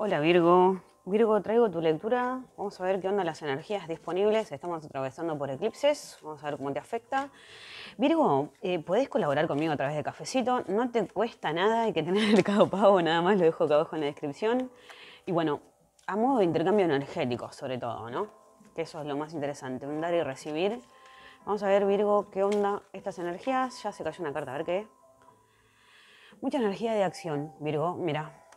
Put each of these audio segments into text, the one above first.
Hola Virgo. Virgo, traigo tu lectura. Vamos a ver qué onda las energías disponibles. Estamos atravesando por eclipses. Vamos a ver cómo te afecta. Virgo, eh, podés colaborar conmigo a través de cafecito. No te cuesta nada. Hay que tener el mercado pago nada más. Lo dejo acá abajo en la descripción. Y bueno, a modo de intercambio energético, sobre todo, ¿no? Que eso es lo más interesante. Un dar y recibir. Vamos a ver, Virgo, qué onda estas energías. Ya se cayó una carta, a ver qué. Mucha energía de acción, Virgo. Mira.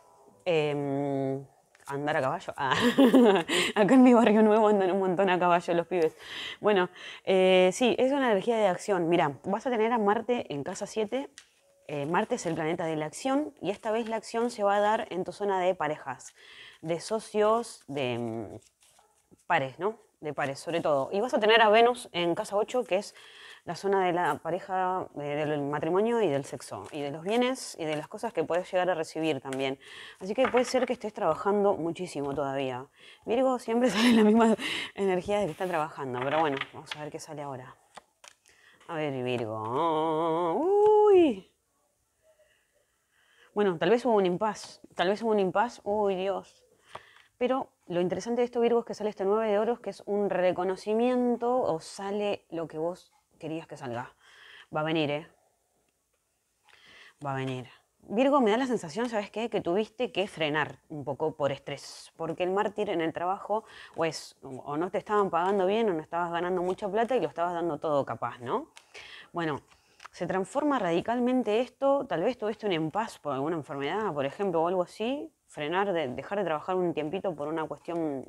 Em, andar a caballo. Ah, acá en mi barrio nuevo andan un montón a caballo los pibes. Bueno, eh, sí, es una energía de acción. Mira, vas a tener a Marte en casa 7. Eh, Marte es el planeta de la acción y esta vez la acción se va a dar en tu zona de parejas, de socios, de mm, pares, ¿no? De pares, sobre todo. Y vas a tener a Venus en casa 8, que es la zona de la pareja, del matrimonio y del sexo, y de los bienes y de las cosas que puedes llegar a recibir también. Así que puede ser que estés trabajando muchísimo todavía. Virgo siempre sale la misma energía de que está trabajando, pero bueno, vamos a ver qué sale ahora. A ver, Virgo. Uy. Bueno, tal vez hubo un impas, tal vez hubo un impas, uy Dios. Pero lo interesante de esto, Virgo, es que sale este 9 de oros, que es un reconocimiento o sale lo que vos querías que salga. Va a venir, ¿eh? Va a venir. Virgo, me da la sensación, ¿sabes qué? Que tuviste que frenar un poco por estrés, porque el mártir en el trabajo o, o no te estaban pagando bien o no estabas ganando mucha plata y lo estabas dando todo capaz, ¿no? Bueno, se transforma radicalmente esto, tal vez tuviste un impas por alguna enfermedad, por ejemplo, o algo así, frenar, de, dejar de trabajar un tiempito por una cuestión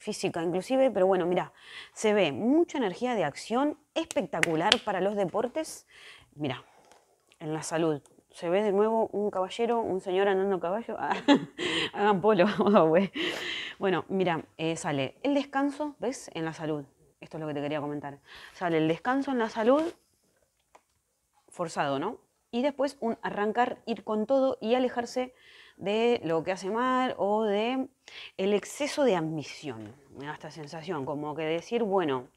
física inclusive, pero bueno, mira, se ve mucha energía de acción espectacular para los deportes. Mira, en la salud. Se ve de nuevo un caballero, un señor andando a caballo. hagan polo. Oh, bueno, mira, eh, sale el descanso, ¿ves? En la salud. Esto es lo que te quería comentar. Sale el descanso en la salud, forzado, ¿no? Y después un arrancar, ir con todo y alejarse de lo que hace mal o de el exceso de ambición. Me da esta sensación, como que decir, bueno,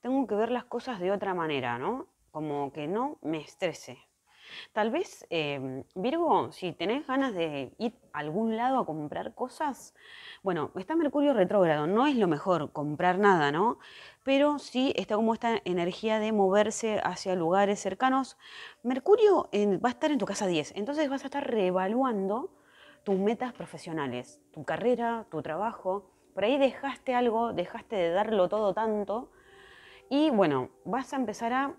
tengo que ver las cosas de otra manera, ¿no? Como que no me estrese. Tal vez, em, Virgo, si tenés ganas de ir a algún lado a comprar cosas, bueno, está Mercurio retrógrado, no es lo mejor comprar nada, ¿no? Pero sí está como esta energía de moverse hacia lugares cercanos. Mercurio va a estar en tu casa 10, entonces vas a estar reevaluando tus metas profesionales, tu carrera, tu trabajo. Por ahí dejaste algo, dejaste de darlo todo tanto. Y bueno, vas a empezar a,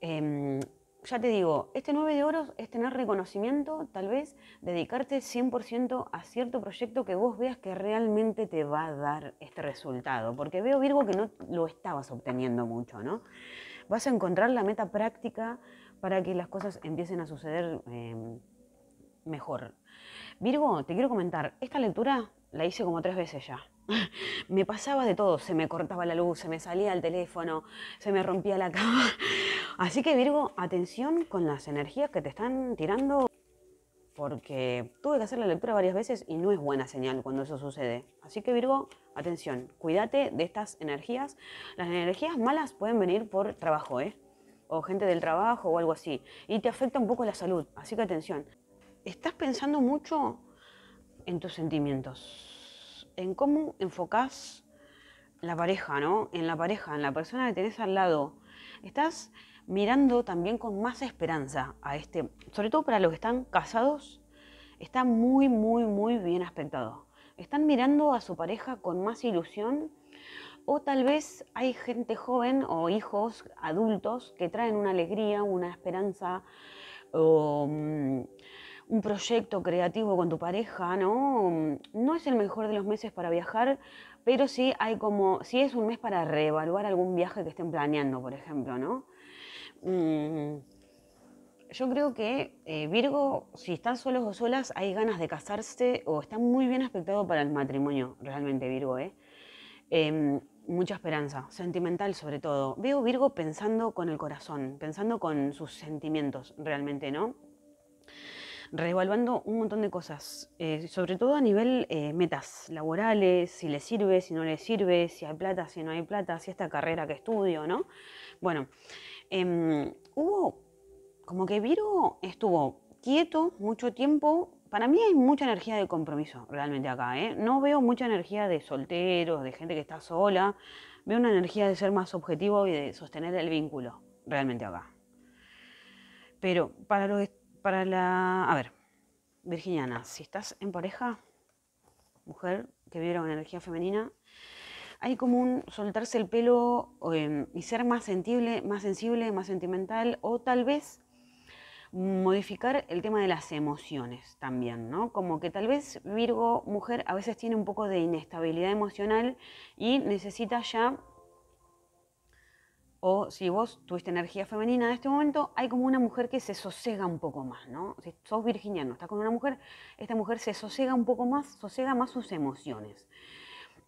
em, ya te digo, este 9 de oros es tener reconocimiento, tal vez dedicarte 100% a cierto proyecto que vos veas que realmente te va a dar este resultado. Porque veo, Virgo, que no lo estabas obteniendo mucho, ¿no? Vas a encontrar la meta práctica para que las cosas empiecen a suceder em, mejor. Virgo, te quiero comentar, esta lectura la hice como tres veces ya. me pasaba de todo, se me cortaba la luz, se me salía el teléfono, se me rompía la cama. Así que Virgo, atención con las energías que te están tirando, porque tuve que hacer la lectura varias veces y no es buena señal cuando eso sucede. Así que Virgo, atención, cuídate de estas energías. Las energías malas pueden venir por trabajo, ¿eh? O gente del trabajo o algo así. Y te afecta un poco la salud, así que atención estás pensando mucho en tus sentimientos, en cómo enfocás la pareja, ¿no? En la pareja, en la persona que tenés al lado. Estás mirando también con más esperanza a este, sobre todo para los que están casados, está muy, muy, muy bien aspectado. Están mirando a su pareja con más ilusión o tal vez hay gente joven o hijos adultos que traen una alegría, una esperanza o mm, un proyecto creativo con tu pareja, ¿no? No es el mejor de los meses para viajar, pero sí hay como, sí es un mes para reevaluar algún viaje que estén planeando, por ejemplo, ¿no? Mm, yo creo que eh, Virgo, si están solos o solas, hay ganas de casarse o está muy bien aspectado para el matrimonio, realmente Virgo, ¿eh? Em, mucha esperanza, sentimental sobre todo. Veo Virgo pensando con el corazón, pensando con sus sentimientos realmente, ¿no? Reevaluando un montón de cosas, eh, sobre todo a nivel eh, metas laborales, si le sirve, si no le sirve, si hay plata, si no hay plata, si esta carrera que estudio, ¿no? Bueno, em, hubo como que Virgo estuvo quieto mucho tiempo para mí hay mucha energía de compromiso realmente acá. ¿eh? No veo mucha energía de solteros, de gente que está sola. Veo una energía de ser más objetivo y de sostener el vínculo realmente acá. Pero para lo para la. A ver, Virginiana, si estás en pareja, mujer que vive con energía femenina, hay como un soltarse el pelo em, y ser más sensible, más sensible, más sentimental, o tal vez modificar el tema de las emociones también, ¿no? Como que tal vez Virgo, mujer, a veces tiene un poco de inestabilidad emocional y necesita ya, o si vos tuviste energía femenina en este momento, hay como una mujer que se sosega un poco más, ¿no? Si sos virginiano, estás con una mujer, esta mujer se sosega un poco más, sosega más sus emociones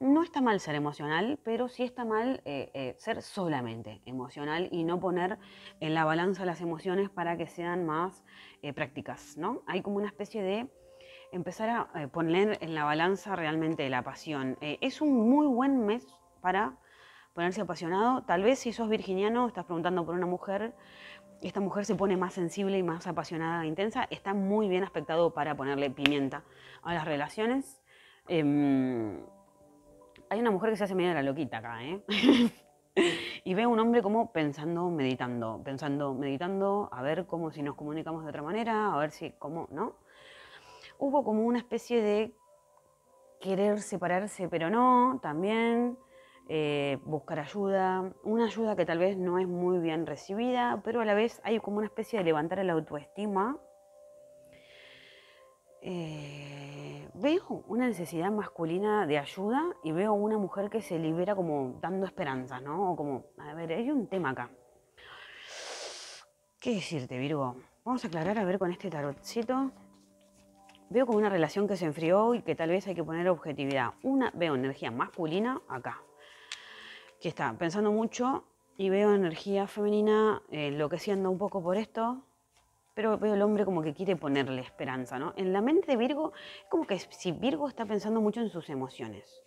no está mal ser emocional, pero sí está mal eh, eh, ser solamente emocional y no poner en la balanza las emociones para que sean más eh, prácticas, ¿no? Hay como una especie de empezar a poner en la balanza realmente la pasión. es un muy buen mes para ponerse apasionado. Tal vez si sos virginiano, estás preguntando por una mujer, esta mujer se pone más sensible y más apasionada e intensa, está muy bien aspectado para ponerle pimienta a las relaciones. Em, hay una mujer que se hace medio de la loquita acá, ¿eh? y ve a un hombre como pensando, meditando, pensando, meditando, a ver cómo si nos comunicamos de otra manera, a ver si, cómo, ¿no? Hubo como una especie de querer separarse, pero no, también eh, buscar ayuda, una ayuda que tal vez no es muy bien recibida, pero a la vez hay como una especie de levantar el autoestima. Eh, veo una necesidad masculina de ayuda y veo una mujer que se libera como dando esperanzas, ¿no? O como, a ver, hay un tema acá. ¿Qué decirte, Virgo? Vamos a aclarar a ver con este tarotcito. Veo como una relación que se enfrió y que tal vez hay que poner objetividad. Una, veo energía masculina acá, que está pensando mucho y veo energía femenina enloqueciendo un poco por esto, pero veo el hombre como que quiere ponerle esperanza, ¿no? En la mente de Virgo, es como que si Virgo está pensando mucho en sus emociones,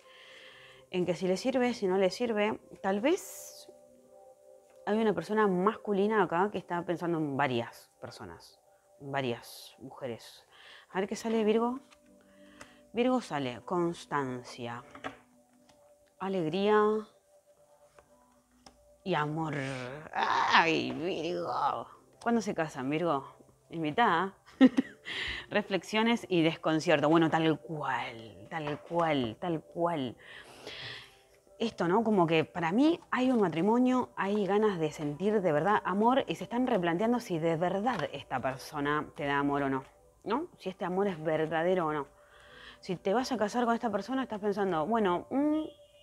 en que si le sirve, si no le sirve, tal vez hay una persona masculina acá que está pensando en varias personas, varias mujeres. A ver qué sale Virgo. Virgo sale constancia, alegría y amor. ¡Ay, Virgo! ¿Cuándo se casan, Virgo? invitada, reflexiones y desconcierto. Bueno, tal cual, tal cual, tal cual. Esto, ¿no? Como que para mí hay un matrimonio, hay ganas de sentir de verdad amor y se están replanteando si de verdad esta persona te da amor o no, ¿no? Si este amor es verdadero o no. Si te vas a casar con esta persona, estás pensando, bueno, mm,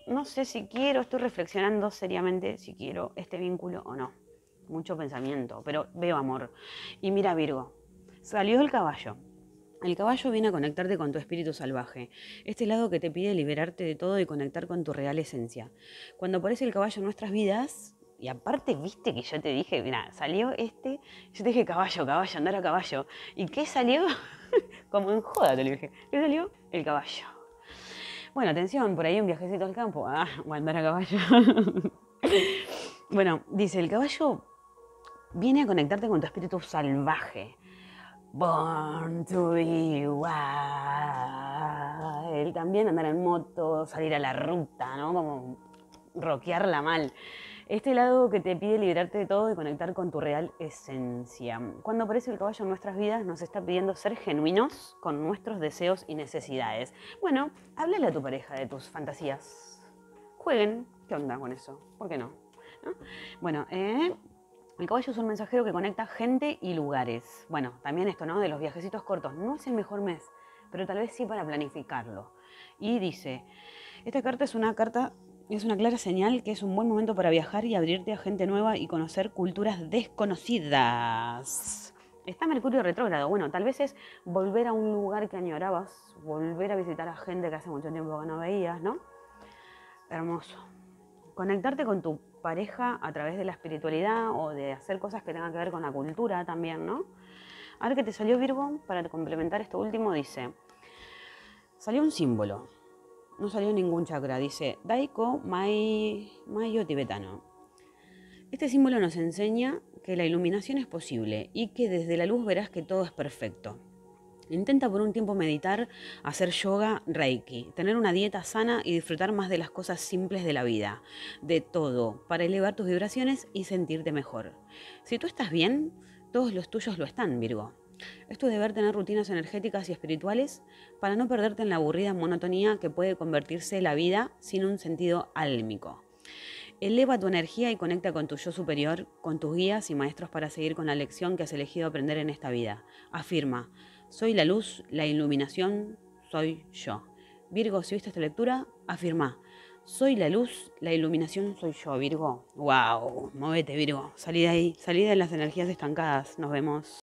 no sé si quiero, estoy reflexionando seriamente si quiero este vínculo o no mucho pensamiento, pero veo amor. Y mira Virgo, salió el caballo. El caballo viene a conectarte con tu espíritu salvaje, este lado que te pide liberarte de todo y conectar con tu real esencia. Cuando aparece el caballo en nuestras vidas, y aparte viste que yo te dije, mira, salió este, yo te dije caballo, caballo, andar a caballo. ¿Y qué salió? Como en joda te lo dije. ¿Qué salió? El caballo. Bueno, atención, por ahí un viajecito al campo, ah, o andar a caballo. bueno, dice, el caballo viene a conectarte con tu espíritu salvaje. Born to be wild. También andar en moto, salir a la ruta, ¿no? Como rockearla mal. Este lado que te pide liberarte de todo y conectar con tu real esencia. Cuando aparece el caballo en nuestras vidas, nos está pidiendo ser genuinos con nuestros deseos y necesidades. Bueno, háblale a tu pareja de tus fantasías. Jueguen. ¿Qué onda con eso? ¿Por qué no? Bueno, eh, el caballo es un mensajero que conecta gente y lugares. Bueno, también esto, ¿no? De los viajecitos cortos. No es el mejor mes, pero tal vez sí para planificarlo. Y dice, esta carta es una carta, es una clara señal que es un buen momento para viajar y abrirte a gente nueva y conocer culturas desconocidas. Está Mercurio retrógrado. Bueno, tal vez es volver a un lugar que añorabas, volver a visitar a gente que hace mucho tiempo que no veías, ¿no? Hermoso. Conectarte con tu pareja a través de la espiritualidad o de hacer cosas que tengan que ver con la cultura también, ¿no? A ver qué te salió Virgo, para complementar esto último, dice, salió un símbolo, no salió ningún chakra, dice Daiko Mai, Mayo tibetano. Este símbolo nos enseña que la iluminación es posible y que desde la luz verás que todo es perfecto. Intenta por un tiempo meditar, hacer yoga, reiki, tener una dieta sana y disfrutar más de las cosas simples de la vida, de todo, para elevar tus vibraciones y sentirte mejor. Si tú estás bien, todos los tuyos lo están, Virgo. Es tu deber tener rutinas energéticas y espirituales para no perderte en la aburrida monotonía que puede convertirse la vida sin un sentido álmico. Eleva tu energía y conecta con tu yo superior, con tus guías y maestros para seguir con la lección que has elegido aprender en esta vida. Afirma, soy la luz, la iluminación, soy yo. Virgo, si viste esta lectura, afirma. Soy la luz, la iluminación, soy yo, Virgo. ¡Wow! Móvete, Virgo. Salí de ahí, salí de las energías estancadas. Nos vemos.